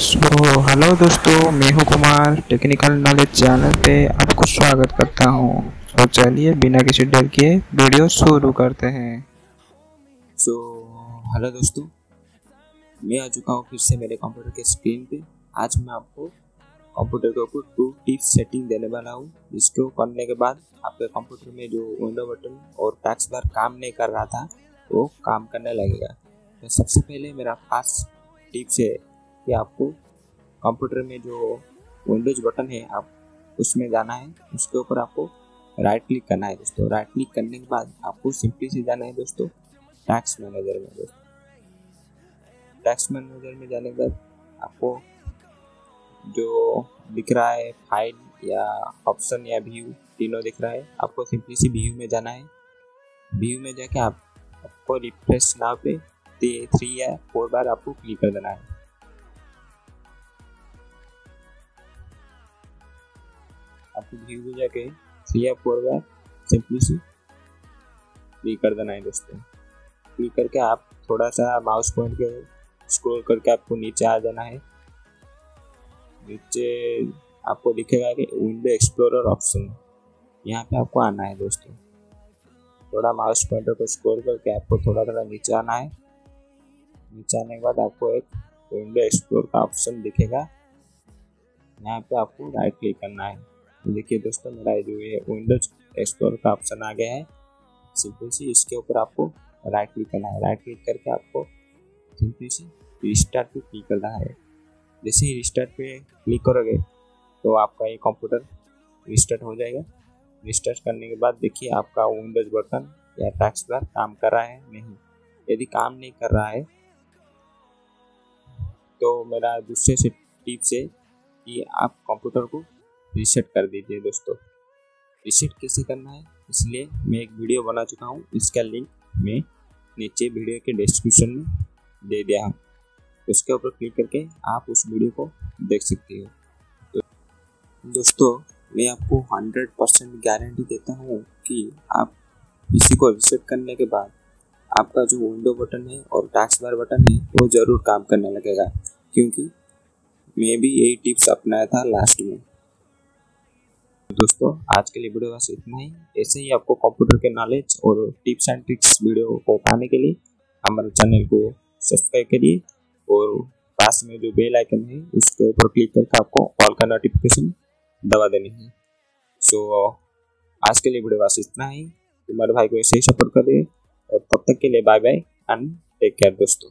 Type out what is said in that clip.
सो so, hello दोस्तों मैं हूँ कुमार टेक्निकल नॉलेज चैनल पे आपको स्वागत करता हूँ। तो चलिए बिना किसी डर के वीडियो शुरू करते हैं। सो so, हेलो दोस्तों मैं आ चुका हूँ फिर से मेरे कंप्यूटर के स्क्रीन पे। आज मैं आपको कंप्यूटर के ऊपर टू टिप्स सेटिंग देने वाला हूँ जिसको करने के बाद आपके कंप्यूटर में जो विंडो बटन और टैक्स बार काम नहीं कर रहा था वो काम करने लगेगा। तो सबसे पहले मेरा फास्ट टिप्स है कि आपको कंप्यूटर में जो विंडोज़ बटन है, आप उसमें जाना है, उसके ऊपर आपको राइट क्लिक करना है दोस्तों। राइट क्लिक करने के बाद आपको सिंपली से जाना है दोस्तों टैक्स मैनेजर में दोस्तों। टैक्स मैनेजर में जाने के बाद आपको जो दिख रहा है फ़ाइल या ऑप्शन या व्यू तीनों दिख रहा है, आपको सिंपली सी व्यू में जाना है। व्यू में जाके आप, आपको रिफ्रेश नाव पे थ्री या फोर बार आपको क्लिक कर देना है। आपको व्यू में जाके थ्री या फोर बार सिंपली सी क्लिक कर देना है दोस्तों। क्लिक करके आप थोड़ा सा माउस पॉइंट के स्क्रॉल करके आपको नीचे आ जाना है। नीचे आपको दिखेगा कि विंडो एक्सप्लोरर ऑप्शन यहाँ पे आपको आना है दोस्तों। थोड़ा माउस पॉइंटर को स्क्रॉल करके आपको थोड़ा थोड़ा नीचे आना है। नीचे आने के बाद आपको एक विंडो एक्सप्लोर का ऑप्शन दिखेगा। यहाँ पे आपको राइट क्लिक करना है। देखिए दोस्तों, मेरा जो ये विंडोज़ एक्सप्लोर का ऑप्शन आ गया है। सिंपल सी, इसके ऊपर आपको राइट क्लिक करना है। राइट क्लिक करके आपको सिंपली सी रिस्टार्ट पे क्लिक करना है। जैसे ही रिस्टार्ट पे क्लिक करोगे तो आपका ये कंप्यूटर रिस्टार्ट हो जाएगा। रिस्टार्ट करने के बाद देखिए, आपका विंडोज़ बटन या टैक्स बार काम कर रहा है। नहीं, यदि काम नहीं कर रहा है तो मेरा दूसरे से टिप्स है कि आप कंप्यूटर को रीसेट कर दीजिए दोस्तों। रीसेट कैसे करना है? इसलिए मैं एक वीडियो बना चुका हूँ। इसका लिंक मैं नीचे वीडियो के डिस्क्रिप्शन में दे दिया हूँ। उसके ऊपर क्लिक करके आप उस वीडियो को देख सकते हो। तो दोस्तों, मैं आपको 100 परसेंट गारंटी देता हूँ कि आप इसी को रिसेट करने के बाद आपका जो विंडो बटन है और टास्क बार बटन है, वो ज़रूर काम करने लगेगा। क्योंकि मैं भी यही टिप्स अपनाया था लास्ट में। दोस्तों आज के लिए वीडियो बस इतना ही। ऐसे ही आपको कंप्यूटर के नॉलेज और टिप्स एंड ट्रिक्स वीडियो को पाने के लिए हमारे चैनल को सब्सक्राइब करिए और पास में जो बेल आइकन है उसके ऊपर क्लिक करके आपको ऑल का नोटिफिकेशन दबा देनी है। सो so, आज के लिए वीडियो बस इतना ही। तुम्हारे भाई को ऐसे ही सपोर्ट करिए और तब तक के लिए bye bye and take care दोस्तों।